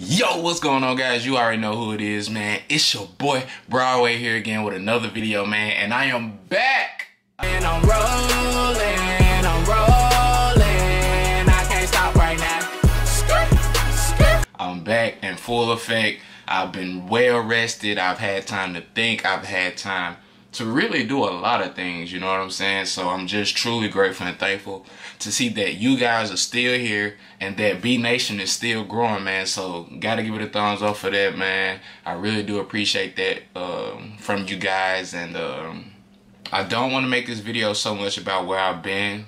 Yo, what's going on guys? You already know who it is, man. It's your boy Broadway here again with another video, man. And I am back. And I'm rolling, I'm rolling. I can't stop right now. I'm back in full effect. I've been well rested. I've had time to think. I've had time to really do a lot of things, you know what I'm saying? So I'm just truly grateful and thankful to see that you guys are still here and that B Nation is still growing, man. So gotta give it a thumbs up for that, man. I really do appreciate that um, from you guys. And um, I don't want to make this video so much about where I've been,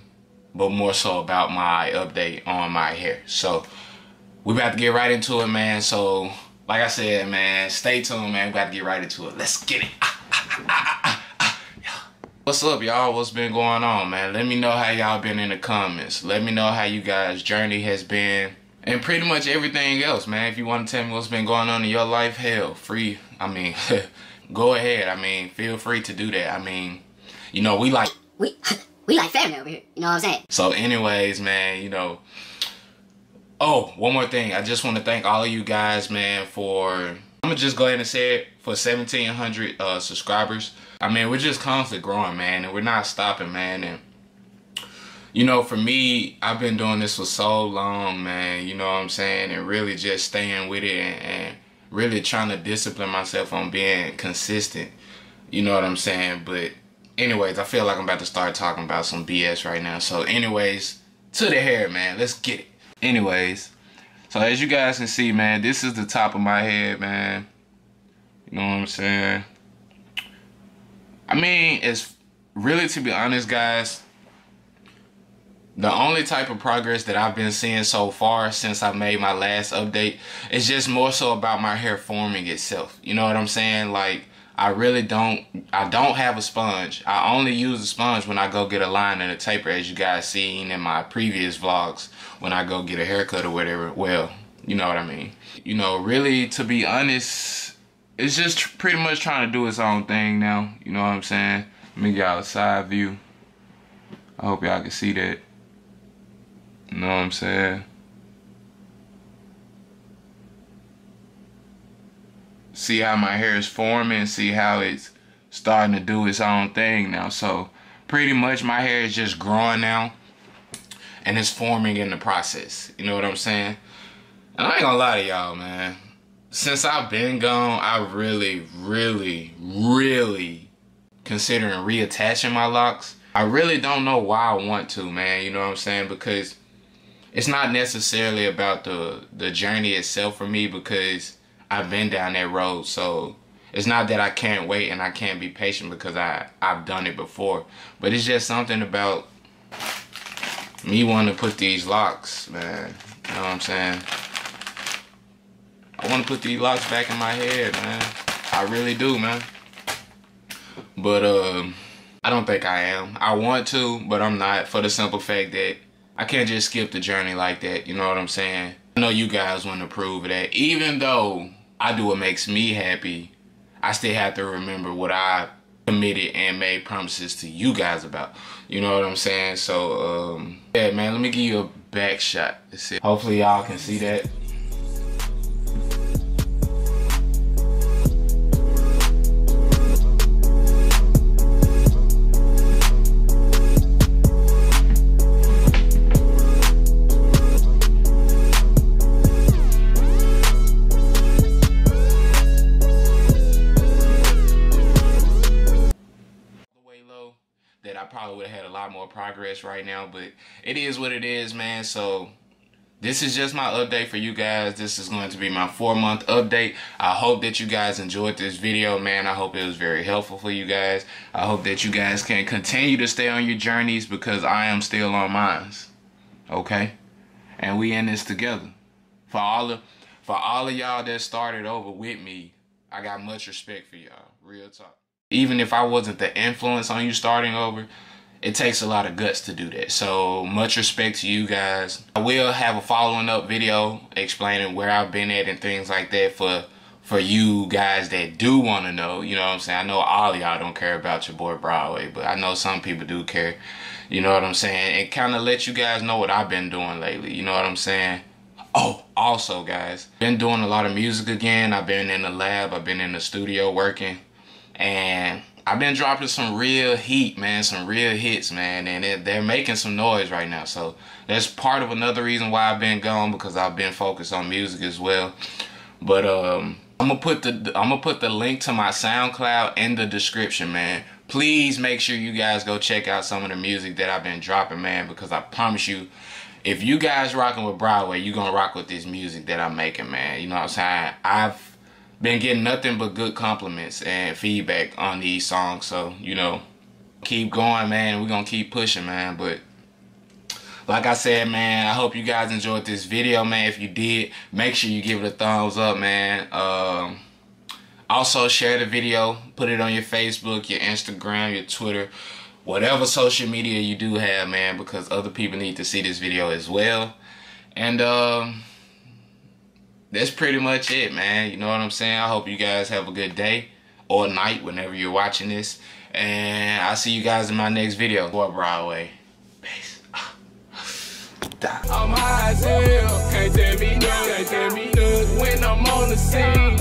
but more so about my update on my hair. So we about to get right into it, man. So like I said, man, stay tuned, man. We got to get right into it. Let's get it. Ah. What's up, y'all? What's been going on, man? Let me know how y'all been in the comments. Let me know how you guys' journey has been. And pretty much everything else, man. If you want to tell me what's been going on in your life, hell, free. I mean, go ahead. I mean, feel free to do that. I mean, you know, we like... We, we like family over here. You know what I'm saying? So anyways, man, you know... Oh, one more thing. I just want to thank all of you guys, man, for I'm gonna just go ahead and say it for 1,700 uh, subscribers. I mean, we're just constantly growing, man, and we're not stopping, man. And you know, for me, I've been doing this for so long, man. You know what I'm saying, and really just staying with it and, and really trying to discipline myself on being consistent. You know what I'm saying? But anyways, I feel like I'm about to start talking about some BS right now. So anyways, to the hair, man. Let's get it. Anyways, so as you guys can see, man, this is the top of my head, man. You know what I'm saying? I mean, it's really, to be honest, guys, the only type of progress that I've been seeing so far since I made my last update is just more so about my hair forming itself. You know what I'm saying? Like, I really don't, I don't have a sponge. I only use a sponge when I go get a line and a taper, as you guys seen in my previous vlogs when I go get a haircut or whatever. Well, you know what I mean. You know, really, to be honest, it's just pretty much trying to do its own thing now. You know what I'm saying? Let me get y'all a side view. I hope y'all can see that. You know what I'm saying? See how my hair is forming, see how it's starting to do its own thing now. So pretty much my hair is just growing now and it's forming in the process. You know what I'm saying? And I ain't gonna lie to y'all, man. Since I've been gone, I really, really, really considering reattaching my locks. I really don't know why I want to, man. You know what I'm saying? Because it's not necessarily about the the journey itself for me because I've been down that road. So it's not that I can't wait and I can't be patient because I I've done it before. But it's just something about me wanting to put these locks, man. You know what I'm saying? I want to put these locks back in my head, man. I really do, man. But um, I don't think I am. I want to, but I'm not for the simple fact that I can't just skip the journey like that. You know what I'm saying? I know you guys want to prove that. Even though I do what makes me happy, I still have to remember what I committed and made promises to you guys about. You know what I'm saying? So, um, yeah, man, let me give you a back shot. Hopefully y'all can see that. Probably would have had a lot more progress right now, but it is what it is, man. So this is just my update for you guys. This is going to be my four month update. I hope that you guys enjoyed this video, man. I hope it was very helpful for you guys. I hope that you guys can continue to stay on your journeys because I am still on mine. Okay? And we in this together. For all of for all of y'all that started over with me, I got much respect for y'all. Real talk. Even if I wasn't the influence on you starting over, it takes a lot of guts to do that. So much respect to you guys. I will have a following up video explaining where I've been at and things like that for for you guys that do want to know. You know what I'm saying? I know all y'all don't care about your boy Broadway, but I know some people do care. You know what I'm saying? And kind of let you guys know what I've been doing lately. You know what I'm saying? Oh, also guys, been doing a lot of music again. I've been in the lab, I've been in the studio working, and I've been dropping some real heat, man, some real hits, man, and it, they're making some noise right now. So that's part of another reason why I've been gone because I've been focused on music as well. But um, I'm gonna put the I'm gonna put the link to my SoundCloud in the description, man. Please make sure you guys go check out some of the music that I've been dropping, man, because I promise you, if you guys rocking with Broadway, you gonna rock with this music that I'm making, man. You know what I'm saying? I've been getting nothing but good compliments and feedback on these songs. So, you know, keep going, man. We're going to keep pushing, man. But like I said, man, I hope you guys enjoyed this video, man. If you did, make sure you give it a thumbs up, man. Um, also, share the video. Put it on your Facebook, your Instagram, your Twitter, whatever social media you do have, man, because other people need to see this video as well. And, um that's pretty much it, man. You know what I'm saying? I hope you guys have a good day or night whenever you're watching this. And I'll see you guys in my next video. Boy Broadway. Peace. I'm high as hell, can't tell me no, can't tell me no. When I'm on the scene,